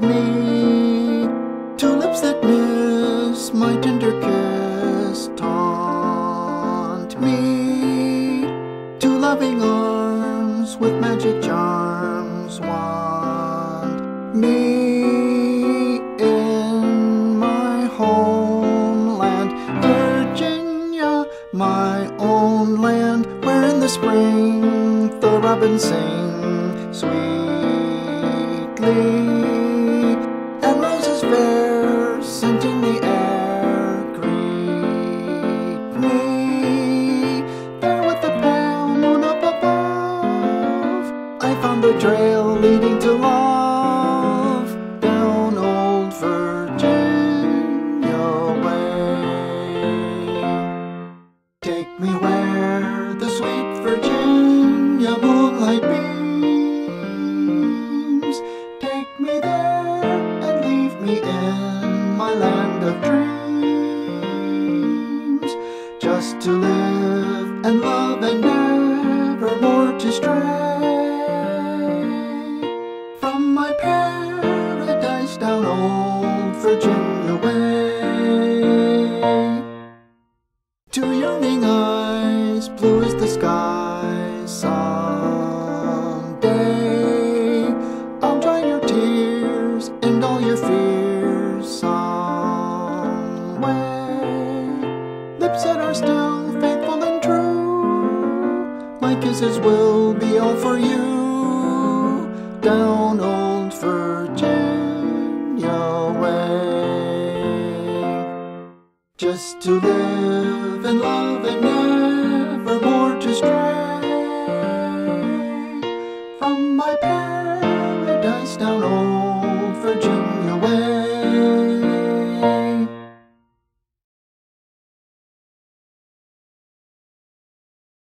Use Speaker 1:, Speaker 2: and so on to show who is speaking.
Speaker 1: me two lips that miss my tender kiss. Taunt me two loving arms with magic charms. Want me in my homeland, Virginia, my own land, where in the spring the robins sing sweetly. Trail leading to love down old Virginia way. Take me where the sweet Virginia moonlight beams. Take me there and leave me in my land of dreams. Just to live and love and never more to stray Virginia way. Two yearning eyes, blue as the sky, someday I'll dry your tears and all your fears some way. Lips that are still faithful and true, my kisses will be all for you down old Virginia just to live and love and never more to stray from my paradise down old Virginia.